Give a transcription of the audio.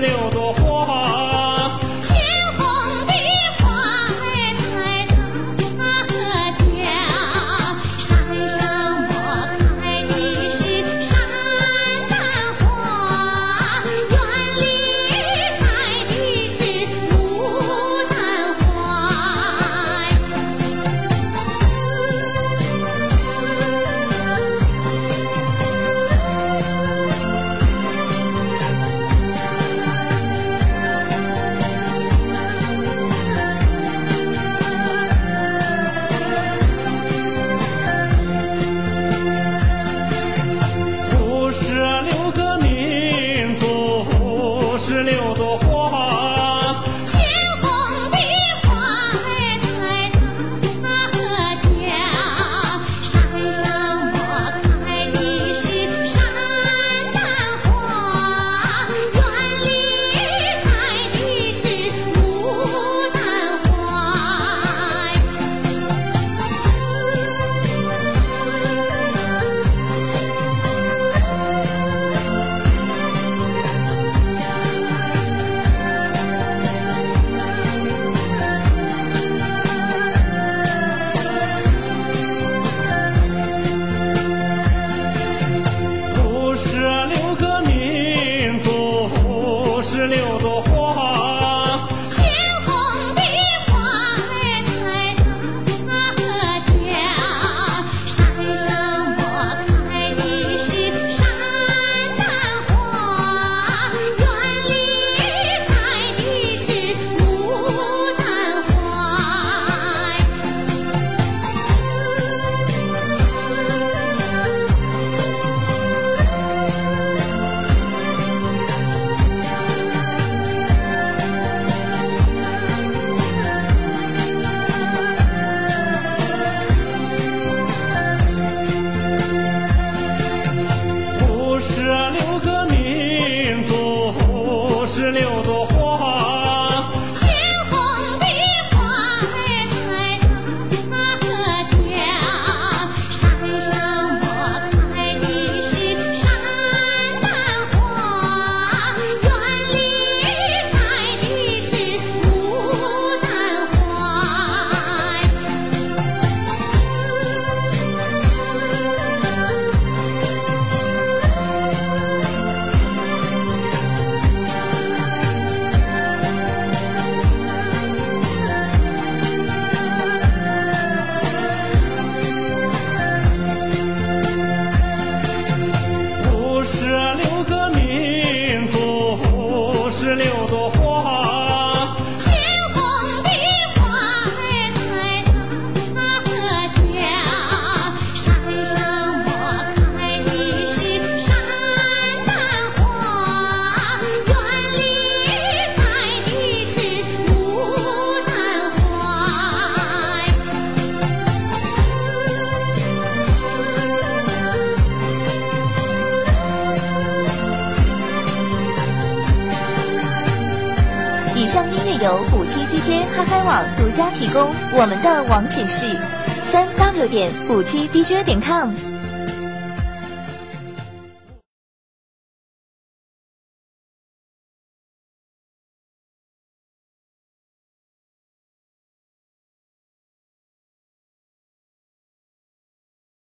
León 以上音乐由五七 DJ 嗨嗨网独家提供，我们的网址是三 w 点五七 DJ 点 com。